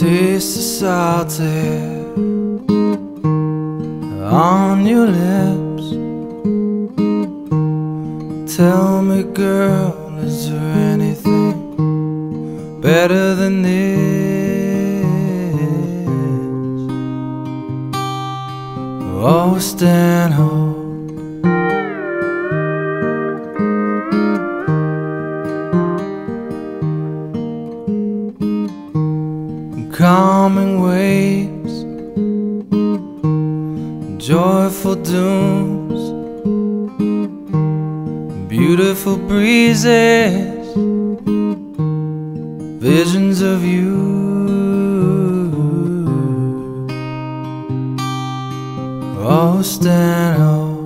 tear on your lips. Tell me, girl, is there anything better than this? Oh, Stanhope. Calming waves, joyful dooms, beautiful breezes, visions of you. Oh, stand.